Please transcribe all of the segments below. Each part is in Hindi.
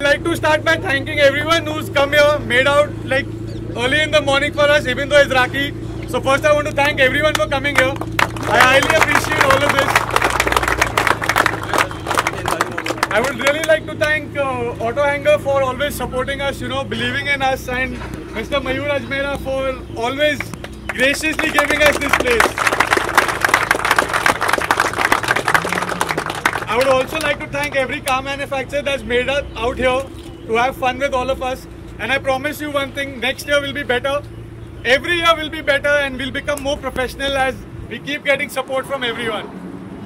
start by thanking everyone who's come here, made out like early in the morning for us, even though it's Raki. So first, I want to thank everyone for coming here. I highly appreciate all of this. I would really like to thank uh, Auto Hanger for always supporting us, you know, believing in us, and Mr. Mayur Ajmera for always graciously giving us this place. I would also like to thank every car manufacturer that's made us out here to have fun with all of us. And I promise you one thing, next year will be better. Every year will be better and we'll become more professional as we keep getting support from everyone.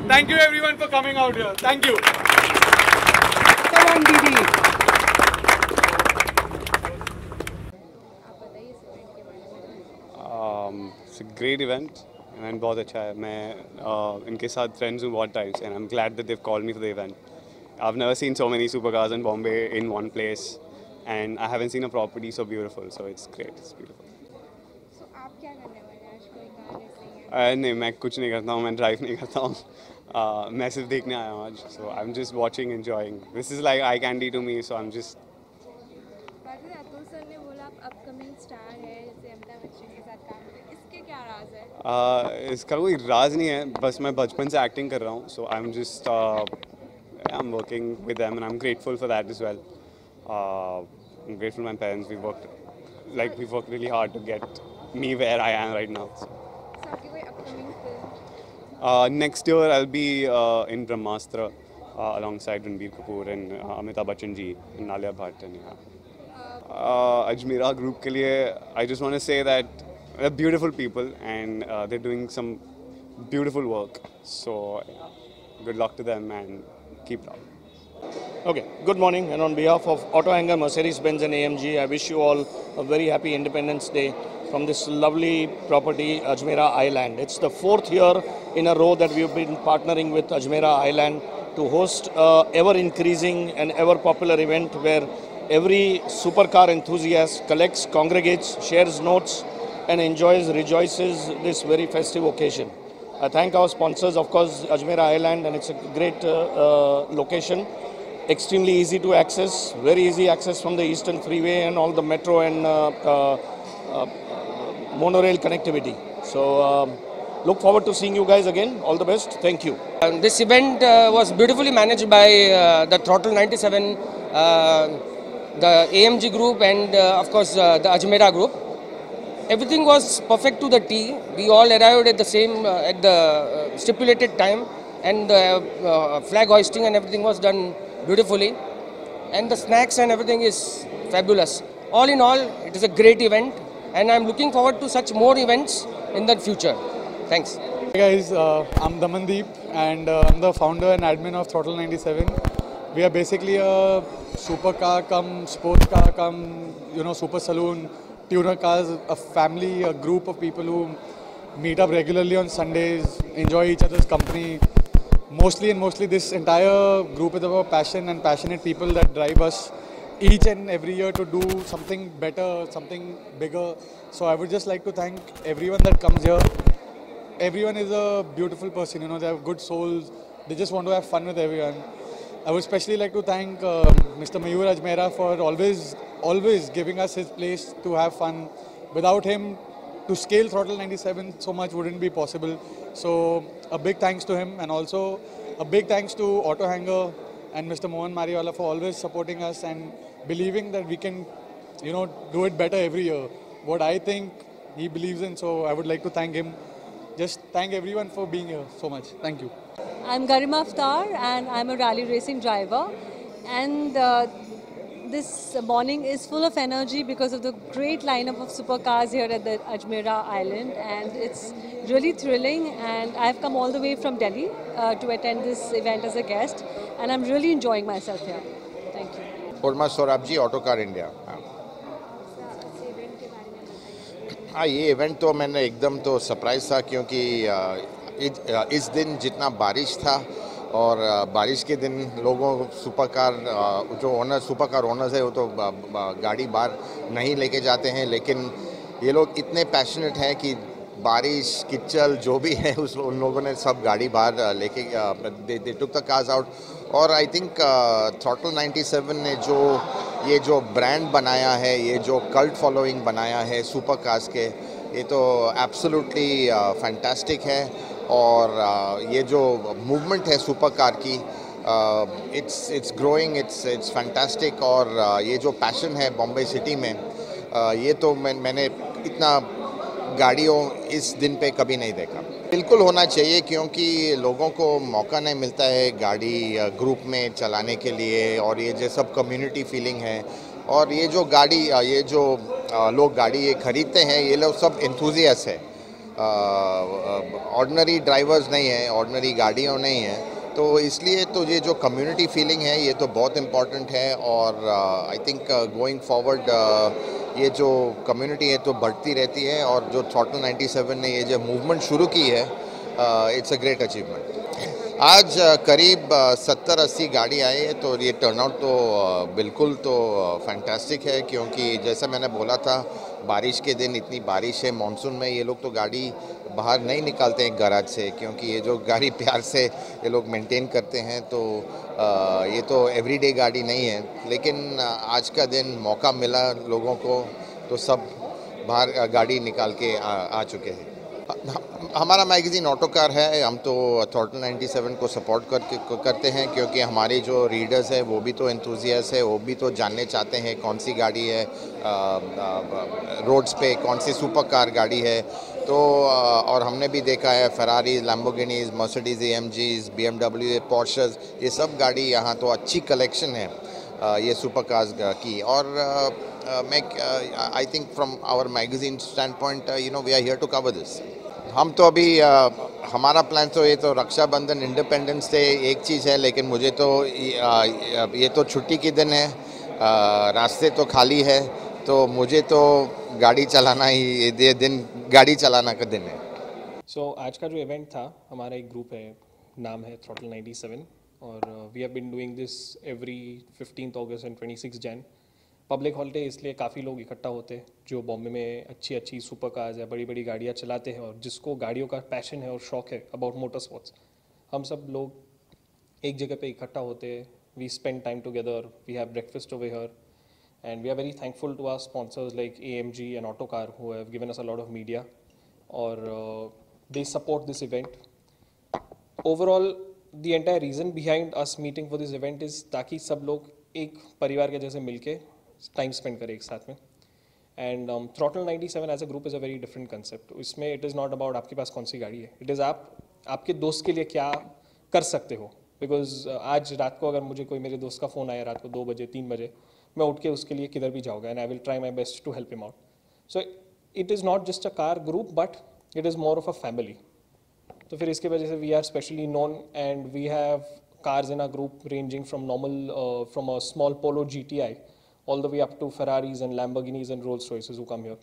Thank you everyone for coming out here. Thank you. Come on, Didi. um, it's a great event man बहुत अच्छा है। मैं uh, इनके साथ फ्रेंड्स हूँ बहुत times and I am glad that they call me for the event I have never seen so many super cars in Bombay in one place and I haven't seen a property so beautiful so it's great it's beautiful नहीं मैं कुछ नहीं करता हूँ मैं ड्राइव नहीं करता हूँ। मैं सिर्फ़ देखने आया हूँ आज so I am just watching enjoying this is like I can D to me so I am just है? इसका कोई राज नहीं है बस मैं बचपन से एक्टिंग कर रहा हूँ so I am just I am working with em I am grateful for that is well grateful my parents we work like we work really hard to get me where I am right now next year I be in Brahmastra alongside Ranbir Kapoor and Amitabh Bachchan ji and Alia Bhatt and Ajmera group के लिए I just want say that they're beautiful people and uh, they're doing some beautiful work. So, good luck to them and keep it up. Okay, good morning, and on behalf of Auto Hanger, Mercedes Benz, and AMG, I wish you all a very happy Independence Day from this lovely property, Ajmera Island. It's the fourth year in a row that we've been partnering with Ajmera Island to host ever increasing and ever popular event where every supercar enthusiast collects, congregates, shares notes, and enjoys, rejoices this very festive occasion. I thank our sponsors, of course, Ajmera Island, and it's a great uh, uh, location extremely easy to access, very easy access from the Eastern Freeway and all the metro and uh, uh, uh, monorail connectivity. So um, look forward to seeing you guys again. All the best. Thank you. Um, this event uh, was beautifully managed by the Throttle 97, uh, the AMG group, and of course the Ajmera group. Everything was perfect to the T. We all arrived at the same uh, at the uh, stipulated time, and the uh, flag hoisting and everything was done beautifully. And the snacks and everything is fabulous. All in all, it is a great event, and I'm looking forward to such more events in the future. Thanks. Hey guys, uh, I'm Damandeep and uh, I'm the founder and admin of Throttle 97. We are basically a supercar come sports car come you know super saloon tuner cars, a family, a group of people who meet up regularly on Sundays, enjoy each other's company. Mostly and mostly this entire group is about passion and passionate people that drive us each and every year to do something better, something bigger. So I would just like to thank everyone that comes here everyone is a beautiful person, you know, they have good souls, they just want to have fun with everyone. I would especially like to thank uh, Mr. Mayur Ajmera for always, always giving us his place to have fun. Without him, to scale Throttle 97 so much wouldn't be possible. So a big thanks to him and also a big thanks to Auto Hanger and Mr. Mohan Mariwala for always supporting us and believing that we can, you know, do it better every year. What I think he believes in, so I would like to thank him. Just thank everyone for being here so much. Thank you. I'm Garima Aftar and I'm a rally racing driver. And uh, this morning is full of energy because of the great lineup of supercars here at the Ajmera Island. And it's really thrilling. And I've come all the way from Delhi uh, to attend this event as a guest. And I'm really enjoying myself here. Thank you. Saurabh ji auto car हाँ हाँ ये इवेंट तो मैंने एकदम तो सरप्राइज़ था क्योंकि इस दिन जितना बारिश था और बारिश के दिन लोगों सुपर कार जो ओनर सुपर कार ओनर्स है, वो तो गाड़ी बाहर नहीं लेके जाते हैं, लेकिन ये लोग इतने पैशनेट हैं कि बारिश किचल जो भी है, उस उन लोगों ने सब गाड़ी बाहर लेके they they took the cars out और आई थिंक थ्रॉटल 97 ने जो, ये जो ब्रांड बनाया है, ये जो कल्ट फॉलोइंग बनाया है सुपर कार्स के, ये तो एब्सोल्युटली फैंटास्टिक है। और ये जो मूवमेंट है सुपर कार की it's it's growing it's it's fantastic और ये जो पैशन है बॉम्बे सिटी में ये तो मैं, मैंने इतना गाड़ियों इस दिन पे कभी नहीं देखा। बिल्कुल होना चाहिए क्योंकि लोगों को मौका नहीं मिलता है गाड़ी ग्रुप में चलाने के लिए और ये जो सब कम्युनिटी फीलिंग है और ये जो गाड़ी ये जो लोग गाड़ी ये खरीदते हैं, ये लोग सब इंथुजियस है। ऑर्डनरी ड्राइवर्स नहीं हैं ऑर्डनरी गाड़ियों नहीं हैं। तो इसलिए तो ये जो कम्युनिटी फीलिंग है, ये तो बहुत इंपॉर्टेंट है और आई थिंक गोइंग फॉरवर्ड ये जो कम्युनिटी है तो बढ़ती रहती है और जो थॉटल 97 ने ये जो मूवमेंट शुरू की है इट्स अ ग्रेट अचीवमेंट आज करीब सत्तर अस्सी गाड़ी आई है तो ये टर्नआउट तो बिल्कुल तो फैंटास्टिक है, क्योंकि जैसा मैंने बोला था बारिश के दिन इतनी बारिश है मानसून में ये लोग तो गाड़ी बाहर नहीं निकालते हैं गराज से क्योंकि ये जो गाड़ी प्यार से ये लोग मेंटेन करते हैं तो आ, ये तो एवरीडे गाड़ी नहीं है। लेकिन आज का दिन मौका मिला लोगों को तो सब बाहर गाड़ी निकाल के आ, आ चुके हैं। हमारा मैगज़ीन ऑटो कार है, हम तो थॉटल 97 को सपोर्ट करके करते हैं क्योंकि हमारे जो रीडर्स हैं, वो भी तो एंथुजियस है, वो भी तो जानने चाहते हैं कौन सी गाड़ी है रोड्स पे कौन सी सुपर कार गाड़ी है। तो और हमने भी देखा है Ferrari Lamborghinis Mercedes A M Gs B M W Porsches ये सब गाड़ी यहाँ तो अच्छी कलेक्शन है ये सुपर कार्स की। और मैं I think from our magazine standpoint you know we are here to cover this हम तो अभी अ, हमारा प्लान तो ये तो रक्षाबंधन इंडिपेंडेंस डे एक चीज़ है लेकिन मुझे तो ये ये तो छुट्टी के दिन है अ, रास्ते तो खाली है तो मुझे तो गाड़ी चलाना ही ये दिन गाड़ी चलाना का दिन है। सो so, आज का जो इवेंट था हमारा एक ग्रुप है नाम है थ्रॉटल 97 और we have been doing this every 15th August and 26 Jan public holiday इसलिए काफ़ी लोग इकट्ठा होते हैं, जो बॉम्बे में अच्छी अच्छी सुपर कार्स या बड़ी बड़ी गाड़ियाँ चलाते हैं और जिसको गाड़ियों का पैशन है और शौक है अबाउट मोटर स्पोर्ट्स हम सब लोग एक जगह पे इकट्ठा होते हैं we spend time together we have breakfast over here and we are very thankful to our sponsors like A M G and auto car who have given us a lot of media और they support this event overall the entire reason behind us meeting for this event is ताकि सब लोग एक परिवार के जैसे मिलके टाइम स्पेंड करें एक साथ में and throttle 97 as a group is a very different concept इसमें इट इज़ नॉट अबाउट आपके पास कौन सी गाड़ी है. इट इज़ आप आपके दोस्त के लिए क्या कर सकते हो? बिकॉज़ आज रात को अगर मुझे कोई मेरे दोस्त का फ़ोन आया रात को दो बजे तीन बजे मैं उठ के उसके लिए किधर भी जाऊँगा and I will try my best to help him out so it is not just a car group but it is more of a family तो फिर इसके वजह से we are specially known and we have cars in our group ranging from normal uh, from a small polo gti all the way up to ferraris and lamborghinis and rolls royces who come here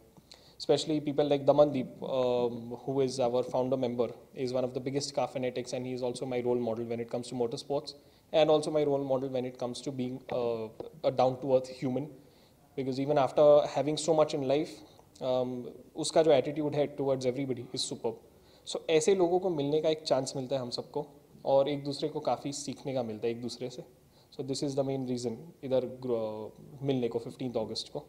especially people like damandeep um, who is our founder member is one of the biggest car fanatics and he is also my role model when it comes to motorsports and also my role model when it comes to being uh, a down to earth human because even after having so much in life um, उसका जो एटीट्यूड है towards everybody is super so ऐसे लोगों को मिलने का एक चांस मिलता है हम सबको और एक दूसरे को काफ़ी सीखने का मिलता है एक दूसरे से so this is the main reason इधर मिलने को फिफ्टीन अगस्त को।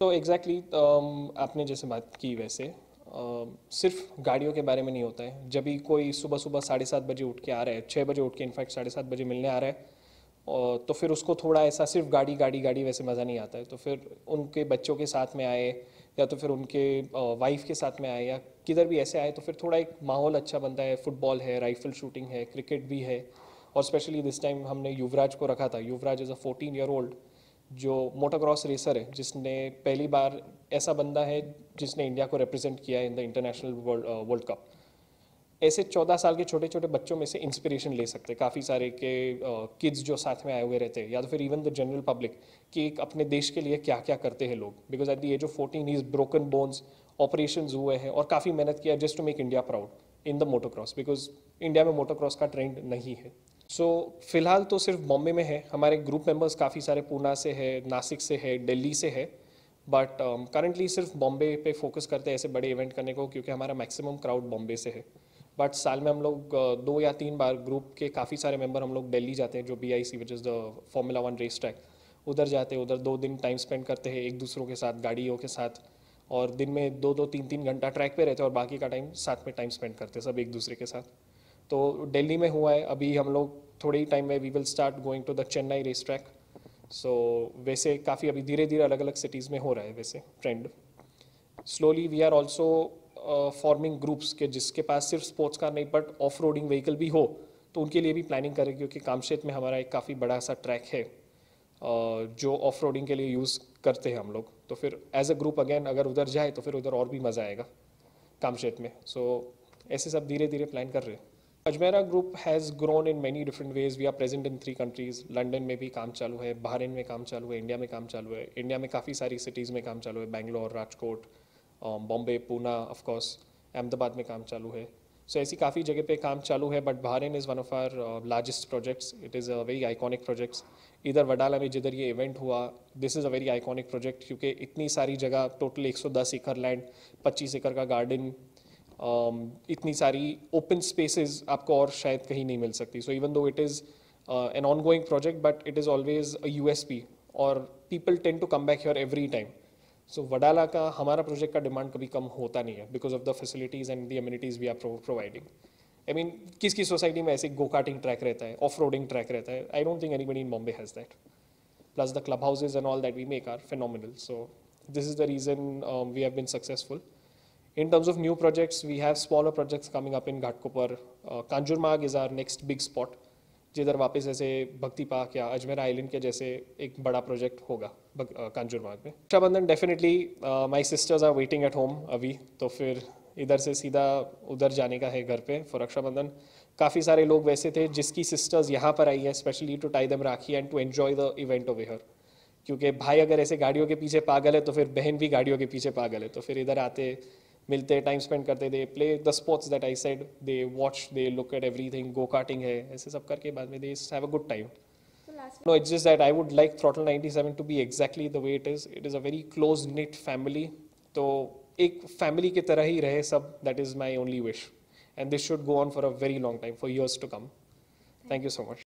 तो एग्जैक्टली exactly, आपने जैसे बात की वैसे um, सिर्फ़ गाड़ियों के बारे में नहीं होता है। जब भी कोई सुबह सुबह साढ़े सात बजे उठ के आ रहा है छः बजे उठ के इनफैक्ट साढ़े सात बजे मिलने आ रहा है और तो फिर उसको थोड़ा ऐसा सिर्फ़ गाड़ी गाड़ी गाड़ी वैसे मज़ा नहीं आता है। तो फिर उनके बच्चों के साथ में आए या तो फिर उनके वाइफ के साथ में आए या किधर भी ऐसे आए तो फिर थोड़ा एक माहौल अच्छा बनता है। फुटबॉल है राइफल शूटिंग है क्रिकेट भी है। और स्पेशली दिस टाइम हमने युवराज को रखा था। Yuvraj is a fourteen year old जो मोटोक्रॉस रेसर है जिसने पहली बार ऐसा बंदा है जिसने इंडिया को रिप्रेजेंट किया in the international world cup ऐसे चौदह साल के छोटे छोटे बच्चों में से इंस्पिरेशन ले सकते हैं। काफ़ी सारे के किड्स uh, जो साथ में आए हुए रहते हैं या तो फिर इवन द जनरल पब्लिक कि अपने देश के लिए क्या क्या करते हैं लोग। Because at the age of fourteen is broken bones operation हुए हैं और काफ़ी मेहनत किया just to make India proud in the motocross because India में मोटोक्रॉस का ट्रेंड नहीं है। सो फ़िलहाल तो सिर्फ़ बॉम्बे में है। हमारे ग्रुप मेंबर्स काफ़ी सारे पूना से है नासिक से है दिल्ली से है। बट करंटली सिर्फ़ बॉम्बे पे फोकस करते हैं ऐसे बड़े इवेंट करने को क्योंकि हमारा मैक्सिमम क्राउड बॉम्बे से है। बट साल में हम लोग uh, दो या तीन बार ग्रुप के काफ़ी सारे मेंबर हम लोग दिल्ली जाते हैं जो B I C which is the formula one race track उधर जाते हैं उधर दो दिन टाइम स्पेंड करते हैं एक दूसरों के साथ गाड़ियों के साथ। और दिन में दो दो तीन तीन घंटा ट्रैक पे रहते हैं और बाकी का टाइम साथ में टाइम स्पेंड करते हैं सब एक दूसरे के साथ। तो दिल्ली में हुआ है। अभी हम लोग थोड़े ही टाइम में we will start going to the Chennai race track so वैसे काफ़ी अभी धीरे धीरे अलग अलग सिटीज़ में हो रहा है वैसे trend slowly we are also forming groups के जिसके पास सिर्फ़ स्पोर्ट्स कार नहीं बट ऑफ़ रोडिंग व्हीकल भी हो तो उनके लिए भी प्लानिंग करें क्योंकि कामशेत में हमारा एक काफ़ी बड़ा सा ट्रैक है uh, जो ऑफ़ रोडिंग के लिए यूज़ करते हैं हम लोग। तो फिर एज अ ग्रुप अगेन अगर उधर जाए तो फिर उधर और भी मज़ा आएगा कामशेत में। सो so, ऐसे सब धीरे धीरे प्लान कर रहे हैं। Ajmera group has grown in many different ways we are present in three countries London में भी काम चालू है बहरीन में काम चालू है इंडिया में काम चालू है। इंडिया में काफ़ी सारी सिटीज़ में काम चालू है। बेंगलोर राजकोट बॉम्बे पूना ऑफकोर्स अहमदाबाद में काम चालू है। सो so, ऐसी काफ़ी जगह पे काम चालू है but Bahrain is one of our largest projects it is a very iconic projects इधर वडाला में जिधर ये इवेंट हुआ this is a very iconic project क्योंकि इतनी सारी जगह टोटल 110 एकड़ लैंड 25 एकड़ का गार्डन इतनी सारी ओपन स्पेसेस आपको और शायद कहीं नहीं मिल सकती. So even though it is an ongoing project but it is always a U S P और people tend to come back your every time so Wadala का, हमारा प्रोजेक्ट का डिमांड कभी कम होता नहीं है because of the facilities and the amenities we are providing I mean किस किस सोसाइटी में ऐसे गो कार्टिंग ट्रैक रहता है ऑफ़ रोडिंग ट्रैक रहता है? I don't think anybody in Bombay has that plus the club houses and all that we make are phenomenal so this is the reason we have been successful. In terms of new projects, we have smaller projects coming up in Ghatkopar. Uh, Kanjurmarg is our next big spot. जिधर वापस ऐसे भक्ति पार्क या अजमेर आइलैंड के जैसे एक बड़ा प्रोजेक्ट होगा कांजूरमार्ग में Rakshabandhan definitely my sisters are waiting at home अभी तो फिर इधर से सीधा उधर जाने का है घर पे फॉर रक्षाबंधन काफ़ी सारे लोग वैसे थे जिसकी सिस्टर्स यहाँ पर आई है specially to tie them rakhi and to enjoy the event over here क्योंकि भाई अगर ऐसे गाड़ियों के पीछे पागल है तो फिर बहन भी गाड़ियों के पीछे पागल है तो फिर इधर आते मिलते टाइम स्पेंड करते they play the sports that I said they watch they look at everything go karting है ऐसे सब करके बाद में they have a good time No, it's just that I would like Throttle 97 to be exactly the way it is. It is a very close knit family. तो एक फैमिली की तरह ही रहे सब that is my only wish and this should go on for a very long time for years to come thank you so much